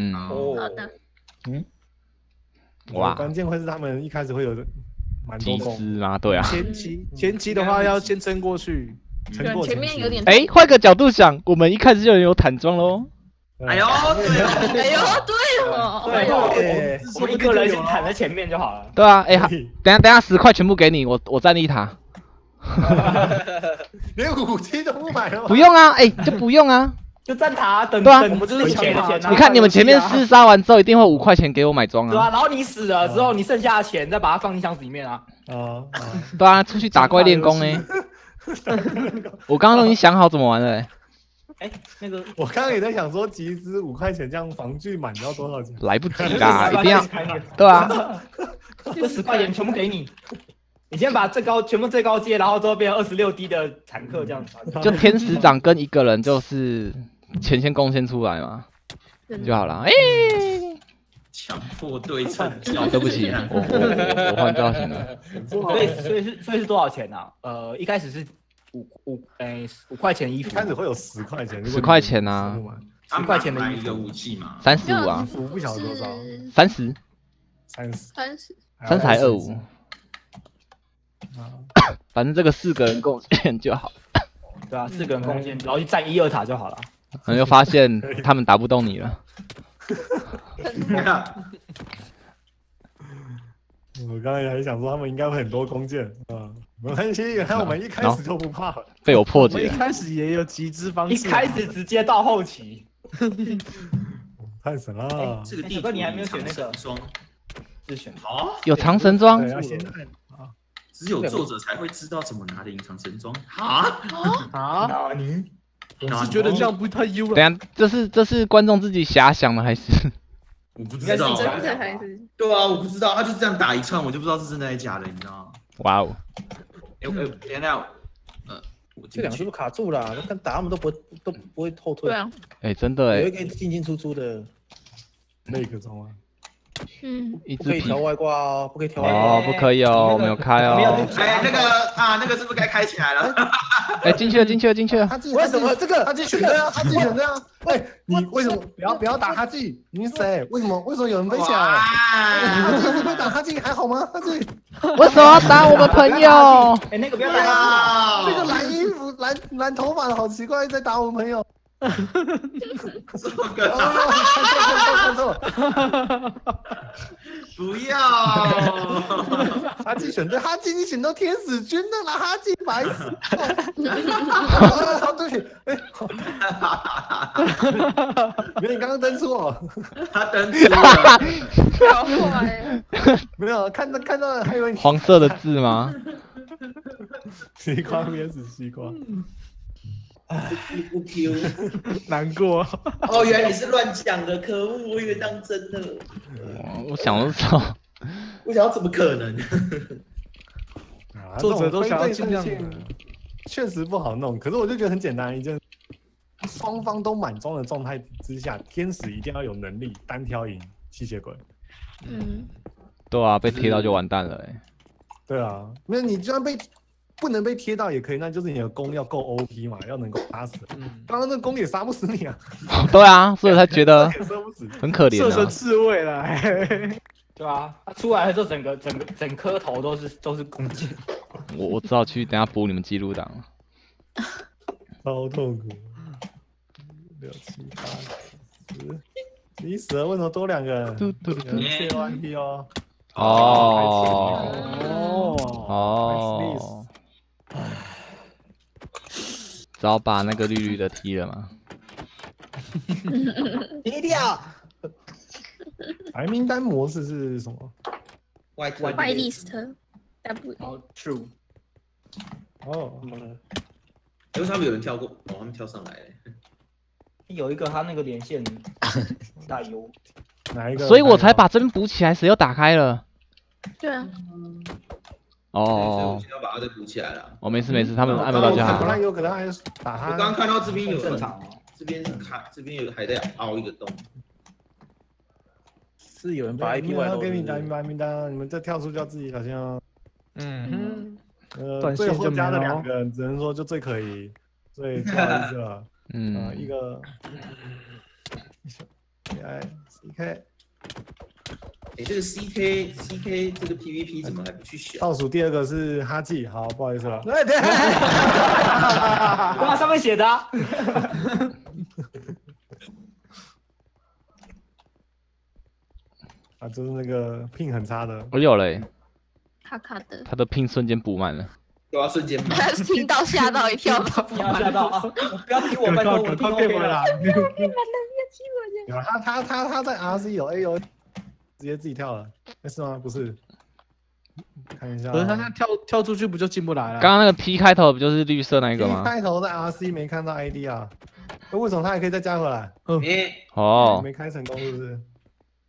嗯，好的，嗯，哇。关键会是他们一开始会有蛮多机攻，啊，对啊。前期前期的话要先撑过去，对，撑过前面有点，哎，换个角度想，我们一开始就有坦装喽。哎呦，对哦，哎呦，对哦，对我们一个人先躺在前面就好了。对啊，哎，好等下等下十块全部给你，我我站立塔。连武器都不买了？不用啊，哎，就不用啊。就站塔等对啊等，我们就是等钱抢钱啊你看你们前面厮杀完之后，一定会五块钱给我买装对啊，啊。然后你死了之后，你剩下的钱再把它放进箱子里面啊。啊啊！对啊，出去打怪练功哎。我刚刚都已经想好怎么玩了欸，哎，那个我刚刚也在想说，集资五块钱这样防具满要多少钱？来不及啦，一定要对啊。这十块钱全部给你。你先把最高全部最高阶，然后之后变成二十六 D 的坦克这样子。就天使长跟一个人就是钱先贡献出来嘛，就好了。哎，强迫对称教，对不起，我我我换造型了。所以所以是所以是多少钱呢？呃，一开始是五五哎五块钱衣一服，开始会有十块钱，10块钱啊。十块钱的一个服。武器嘛，三十五啊，我不晓得多少，三十，三十，三十，三十还二五，啊 反正这个四个人贡献就好。对啊，四个人贡献，然后去占一二塔就好了。然后就发现 他们打不动你了。我刚才还想说他们应该会很多弓箭。啊，没关系，原来我们一开始就不怕。了。被我破我一解了。开始也有集资方一式。啊，开始直接到后期，太神了。哎！这个地图你还没有选那个？装，是选好，有长神装，，只有作者才会知道怎么拿的隐藏神装。啊！啊，啊？你我是觉得这样不太优了。等下这是这是观众自己遐想的还是？我不应该是知道，真的还是对啊，我不知道，他就这样打一串，我就不知道是真的还是假的，你知道吗？哇哦，哎哎，等一下，呃，我这两个是不是卡住了？看打他们都不都不会后退对，啊，哎，真的哎，有一个进进出出的，那个中啊，嗯，一只皮不可以调外挂哦，不可以调外挂。哦，不可以哦，我没有开没有哦。哎，那个啊，那个是不是该开起来了？哎，进去了，进去了，进去了。他自己为什么这个他自己选的啊？他自己选的啊？喂，你为什么不要不要打哈基？你是谁？为什么为什么有人飞起来？哇他自己被打哈基还好吗？他自己 为什么要打我们朋友？哎那个不要这个，蓝衣服蓝蓝头发的好奇怪，在打我们朋友。这哦，个看错看错看错，不要，哈基选对，哈基你选到天使军的啦，哈基白死。哦，对不起，哎，原来你刚刚登错，他登出了，好坏，没有看到看到还以为黄色的字吗？西瓜面是西瓜。不 Q。难过。哦，原来你是乱讲的，可恶！我以为当真的。我想不到，我想要怎么可能？啊 作者都想要尽量确实不好弄。可是我就觉得很简单一件，双方都满装的状态之下，天使一定要有能力单挑赢吸血鬼。嗯，对啊，被踢到就完蛋了哎。对啊，没有你就算被不能被贴到也可以，那就是你的弓要够 OP 嘛，要能够杀死。嗯，刚刚那弓也杀不死你啊，对啊，所以他觉得。很可怜射成啊。刺猬了。对啊？他出来的时候，整个整个整颗头都是都是弓箭，我我只好去等下补你们记录档了。超痛苦。六七八十，你死了，为什么多两个人？嘟嘟嘟切哦。哦哦哦，只好把那个绿绿的踢了嘛。低调。白名单模式是什么？外坏 list 后 true，哦，为什么有人跳过？哦，他们跳上来了。有一个他那个连线大优，哪一个？所以我才把这边补起来，谁又打开了？对啊，所以我哦现在要把它再补起来了。哦，没事没事，他们我按不到就好刚刚看不。太有可能还是打他。我刚刚看到这边有正常哦。这边是开，这边有还在凹一个洞。是有人把没 IP 外露要给你打是不是白名单啊，你们再跳出就要自己小心哦。嗯呃，最后加的两个人只能说就最可疑，最不好意思了。啊，嗯一，个来 CK 哎，这个 CK CK 这个 PVP 怎么还不去选？倒数第二个是哈记，好，不好意思了。对对，干嘛上面写的啊？啊，就是那个聘很差的，我有嘞欸，卡卡的，他的拼瞬间补满了。都要瞬间补。他听到吓到一跳，不要吓到啊！不要踢我，拜托我踢 OK 了。有他他他他在 RC 有 A 有，直接自己跳了，那是吗？不是，看一下啊，可是他现在跳跳出去不就进不来了？刚刚那个 P 开头不就是绿色那一个 P 吗？开头的 RC 没看到 ID 啊，那为什么他还可以再加回来？嗯，哦，没开成功是不是？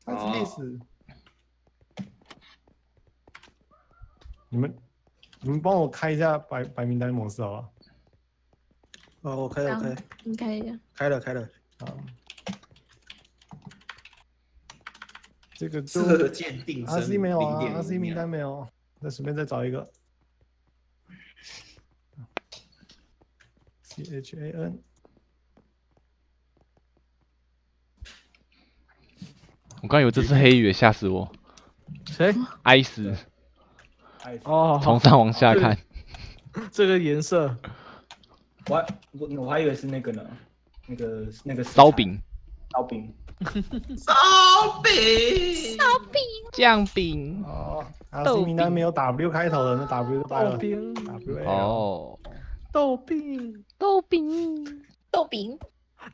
他是历史。你们你们帮我开一下白白名单模式好不好？哦，我开了，我开你开一下，开了，开了。好，这个适就合鉴定生 RC 没有啊零点，RC 名单没有，那随便再找一个。C H A N，我刚以为这是黑鱼，吓死我！谁？哀死，哦，从上往下看。这个颜色，我还我我还以为是那个呢，那个那个烧饼、烧饼，烧饼，烧饼。酱饼。哦豆，RC 名单没有 W 开头的，那 W 就掰了。豆饼，W 哦，豆饼，豆饼、豆饼、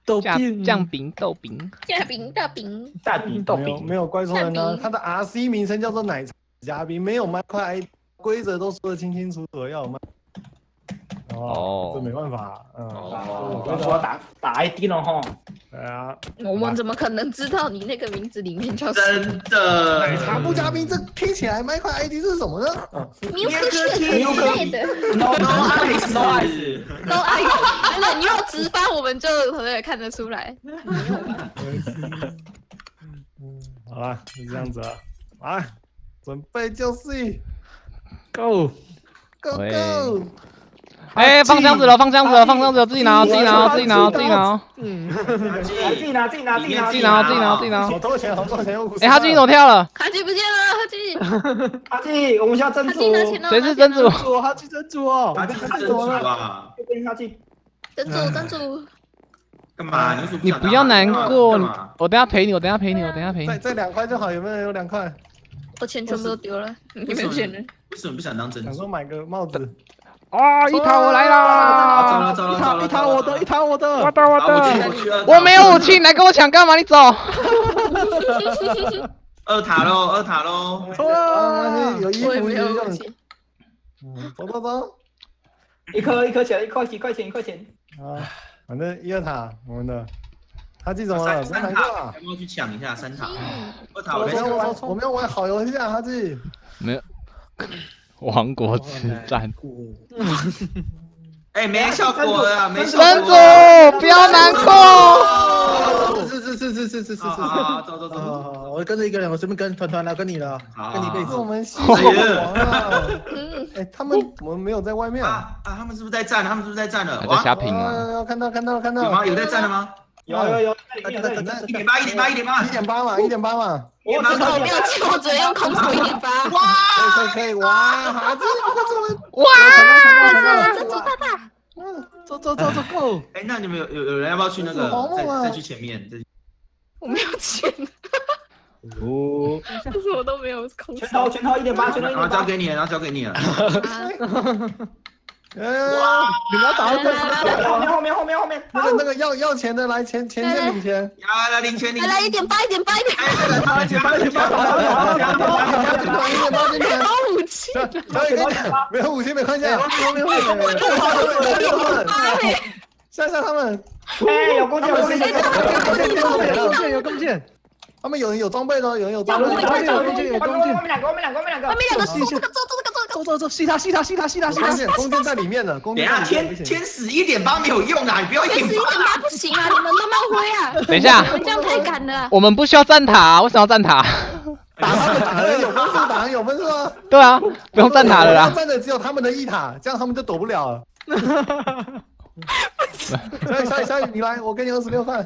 豆饼，酱饼、豆饼。酱饼、大饼，大饼。豆没有饼，没有怪错人呢，他的 RC 名称叫做奶茶嘉宾，没有麦块规则都说的清清楚楚，要有麦。哦哦，这没办法，嗯，哦，我说打打 ID 了哈，对啊，我们怎么可能知道你那个名字里面叫什真的。奶茶不加冰，这听起来麦块 ID 是什么呢？牛科学之类的。No No Ice No Ice，都哎，真的，你有直翻，我们就可能也看得出来。嗯，好了，就这样子了，来，准备就绪。Go，，Go 喂。Go！哎，放箱子了，放箱子了，放箱子了，自己拿哦，自己拿哦，自己拿哦，自己拿哦。嗯，来自己拿自己拿自己拿自己拿哦，自己拿哦，自己拿哦。好多钱，好多钱，五十。哎，他自己怎么跳了？哈基不见了，哈基，阿纪，我们需要珍珠，哈基拿钱了，谁是真主？主，他去真主哦，他就是真主啊！跟阿纪，珍珠，珍珠，干嘛？你不要难过，我等下陪你，我等下陪你，我等下陪你。再再两块就好，有没有有两块？我钱全部都丢了，你没有钱了。为什么不想当真主？想说买个帽子，啊，一塔我来啦！走了走了！一塔一塔我的，一塔我的，我的我的，我没有武器，你来跟我抢干嘛？你走。二塔喽，二塔喽！错有衣服有武器。嗯，走走走。一颗一颗钱，一块钱一块钱一块钱，啊，反正一二塔我们的，他记怎么了？三塔塔，要不要去抢一下三塔？嗯二塔我在我们要玩，我们要玩好游戏啊，哈记。没有。王国之战，哎，没效果了，没效真主。不要难过。是是是是是是是是走走走我跟着一个人，我随便跟团团了，跟你了，跟你一辈子是我。们西王啊！嗯，哎，他们怎么没有在外面啊？啊啊！他们是不是在站？他们是不是在站了？还在哇，瞎拼啊！啊，看到看到看到，有吗？有在站了吗？有有有，一点八，一点八，一点八一。点八嘛，一点八嘛，我知道我没有钱，我只能用空手一点八。哇！可以可以可以，哇，哈记，这是我们哇！哇塞，珍珠大大，走走走走，Go！哎，那你们有有有人要不要去那个再再去前面？再我没有钱，哦，但是我都没有空拳手。头拳头一点八，拳头一然后交给你了，然后交给你了。呃，你们要打到对后面后面后面后面，那个那个要要钱的来钱钱先领钱，来，来领钱，领来来一点八，一点八，一点八，一点八，一点八，一点八进钱好武器。可以跟你讲，没有武器没关系，后面会有吓吓他们，哎，有弓箭有弓箭，有弓箭有弓箭，他们有人有装备的，有人有装有备的，弓箭有弓箭有弓箭，我们两个我们两个我们两个，外面两个做这个做这个做这个。走走走，吸他吸他吸他吸他吸他弓箭在里面的，弓等一下，箭在天天使一点八没有用啊！你不要一但是一点八不行啊，你们慢慢挥啊！等一下你们这样太赶了啊。我们不需要站塔，为什么要站塔？打他们打人有分数，打人有分数啊！对啊，不用站塔了啦。站的只有他们的一塔，这样他们就躲不了了。小雨小雨小雨，你来，我给你二十六块。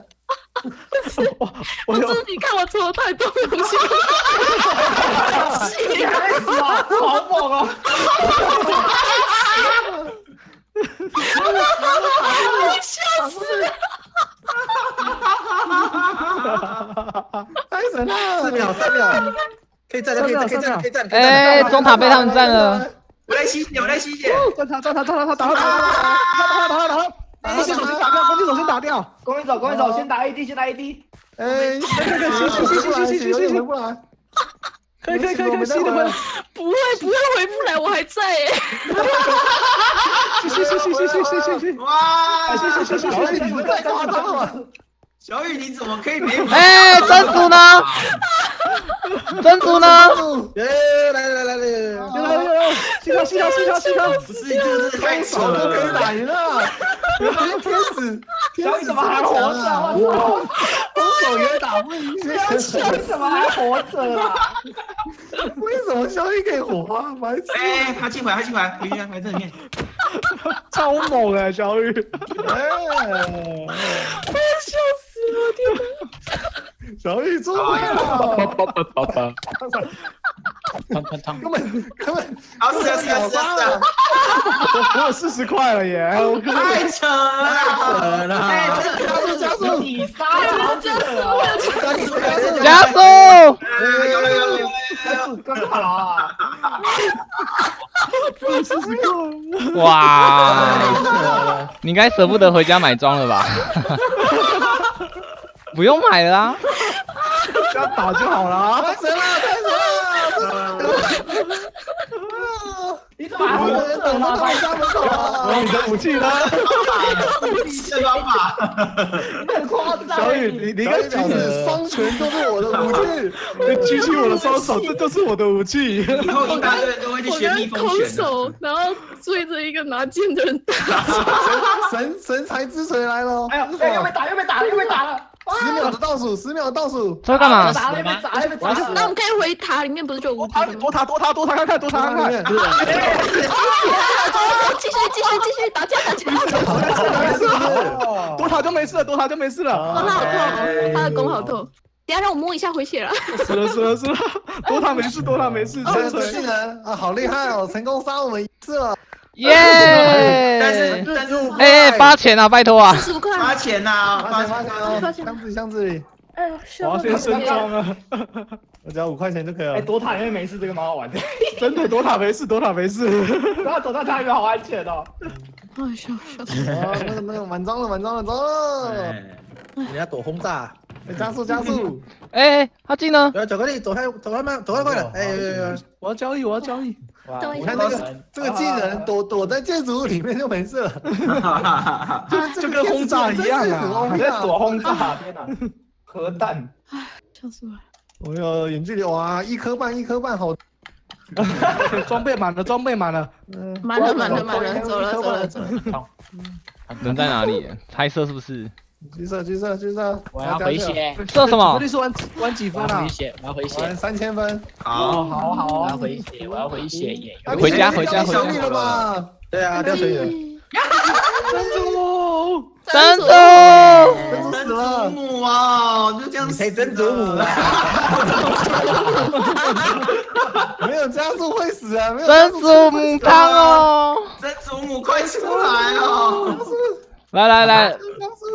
我有不是你看我抽太多东西，你还死啊！好猛啊！笑死了！太神了！四秒，三秒，可以站了，可以站，可以站，可以站。可以站哎，中塔被他们占了。我来吸血，我来吸血。抓他抓他抓他抓他打他打他打他打他打他！攻击手先打掉，攻击手先打掉。攻击手攻击手先打 AD 先打 AD。哎，这个行行行行行行行，回不来。可以可以可以可以，吸的们。不会不会回不来，我还在哎。行行行行行行行行。哇！行行行行行，你们太夸张了。小雨，你怎么可以没有？哎，真主呢？真主呢？耶！来来来来来，来来来，吸他吸他吸他吸他！不是，就是太扯手都可以了。打赢了，天使，小雨怎么还活着？我空手也打不赢，操！为什么还活着啊？为什么小雨可以活啊？白痴！哎，他进回来，他进回来，回去回正面。超猛哎，小雨！哎，笑死我！天！小雨出来了，汤汤汤！根本根本好，是啊是啊是啊是啊，我有四十块了耶！太扯了！哎，这个加速加速你杀了加速加速加速！加速！有有有有有加速更好啊！四十块，哇！你应该舍不得回家买装了吧？不用买了啊！这样打就好了啊！太神了，太神了！你怎么还活着等到呢？他家门口了。你的武器呢？这方法，很夸张。小雨，你 你跟举起双拳都是我的武器，你举起我的双手，这就是我的武器。以后一大堆人都会去我学蜜蜂拳空。手，然后追着一个拿剑的人打。神神才之锤来了！哎呦，哎，又被打，又被打了，又被打了！十秒的倒数，十秒的倒数，这要干嘛？砸了，又被打，又被打了。那我们可以回塔里面，不是就有无敌他的吗？躲塔，躲塔，躲塔看看，躲塔看看。继续继续继续打架打架！躲塔就没事了，躲塔就没事了。哦，他好痛，他的弓好痛。等下让我摸一下回血了。死了，死了，死了。躲塔没事，躲塔没事。这个生存技能啊，好厉害哦，成功杀我们一次了。耶！但是但是哎，八钱啊，拜托啊！十五块。花钱呐，发钱发钱哦，发钱箱子箱子里，我要先升装啊！我只要五块钱就可以哎，了。躲塔因为没事，这个蛮好玩的。真的，躲塔没事，躲塔没事。不要躲到塔里面好安全哦。哎笑笑死！哦，那个那个满装了，满装了，装了，哎人家躲轰炸，哎加速加速，哎，他进呢？不要巧克力，走开，走开慢，走开快点！哎哎哎，我要交易，我要交易。你看那个这个技能躲躲在建筑物里面就没事了，就跟轰炸一样啊！你在躲轰炸，天哪！核弹，笑死我了！我有远距离哇，一颗半一颗半，好，装备满了，装备满了。嗯，满了满了满了，走了走了走了。人在哪里？猜测是不是？橘色橘色橘色，我要回血，射什么这？里是玩玩几分啊我要回？血，我要回血玩，三千分，好，好好我要啊！回血，我要回血耶！啊回家回家回家掉小米了吧？对啊，掉水了。真主，真主！真主真祖死了，母哦，就这样死你才真祖母啊！没有加速会死啊，没有真主母汤哦！真祖母快出来哦！来来来，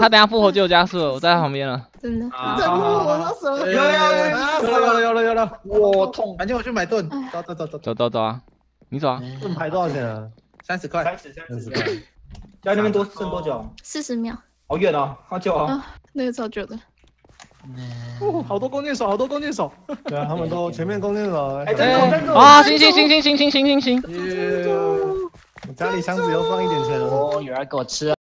他等下复活就有加速了，我在他旁边了。真的。再不我要死了，有有有有了有了有了有了！我痛，赶紧我去买盾，走走走走，走走走啊！你走啊！盾牌多少钱啊？三十块。三十三十三十，块，在那边多剩多久？四十秒，好远啊，好久哦。啊，那个超久的。哦好多弓箭手，好多弓箭手。对啊，他们都前面弓箭手，哎，真主真主啊！行行行行行行行行行行！我家里箱子又放一点钱了。哦，有人给我吃了。